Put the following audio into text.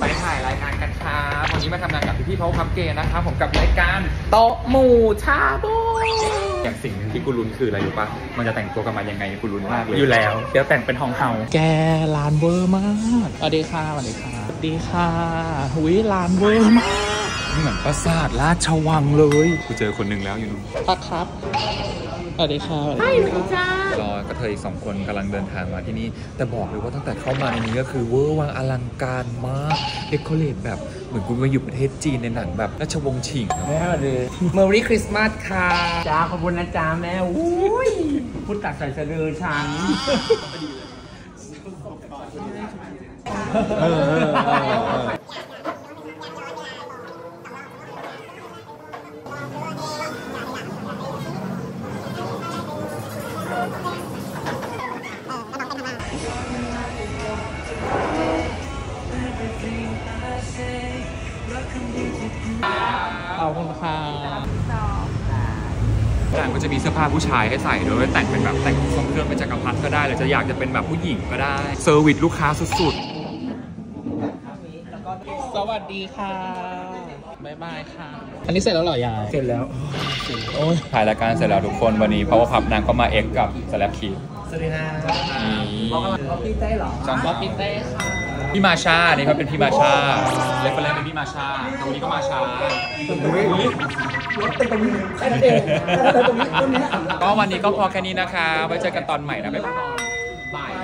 ไปถ่ายรายการกันครับวันนี้มาทำงานกับพี่ๆเขาพับเกย์นะครับผมกับรายการโต๊ะหมู่ชาบูอย่างสิ่งหนึ่งที่กูรุนคืออะไรรู้ปะมันจะแต่งตัวกันมายังไงกูรุนมากเลยอยู่แล้ว เดี๋ยวแต่งเป็นทองเฮาแกร้านเวอร์มากสวัสดีค่ะสวัสดีค่ะสวัสดีค่ะหุยร้านเวอร์มากเหมือนปราสาทราชวังเลยกูเจอคนหนึ่งแล้วอยู่นู่นปักครับ สวัสดีค่ะสวัสดีค่ะรอกระเทยอีกสองคนกำลังเดินทางมาที่นี่ แต่บอกเลยว่าตั้งแต่เข้ามาในนี้ก็คือเวอร์วังอลังการมาก decorate แบบเหมือนกูมาอยู่ประเทศจีนในหนังแบบราชวงศ์ชิงอะแม่สวัสดี Merry Christmas ค่ะจ้าขอบคุณนะจ้าแม่อุ้ยพูดตัดใส่สะดือฉันเออ เออเออเออขอบคุณค่ะร้านก็จะมีเสื้อผ้าผู้ชายให้ใส่ด้วยแต่งเป็นแบบแต่งทรงเครื่องเป็นจักรพรรดิก็ได้หรือจะอยากจะเป็นแบบผู้หญิงก็ได้เซอร์วิสลูกค้าสุดส วัสดีค่ะบ๊ายบายค่ะ อันนี้เสร็จแล้วเหรอยาย เสร็จแล้ว โอ้ยๆถ่ายรายการเสร็จแล้วทุกคนวันนี้เพราะว่าพับนางก็มาเอ็กกับสแลปคีสวัสดีนะนี่พี่เต้เหรอจังบ๊อบพี่เต้ค่ะพี่มาชานี่เขาเป็นพี่มาชาเลฟเฟอร์เรนเป็นพี่มาชาตรงนี้ก็มาชาก็วันนี้ก็พอแค่นี้นะคะ ไว้เจอกันตอนใหม่นะบ๊ายบาย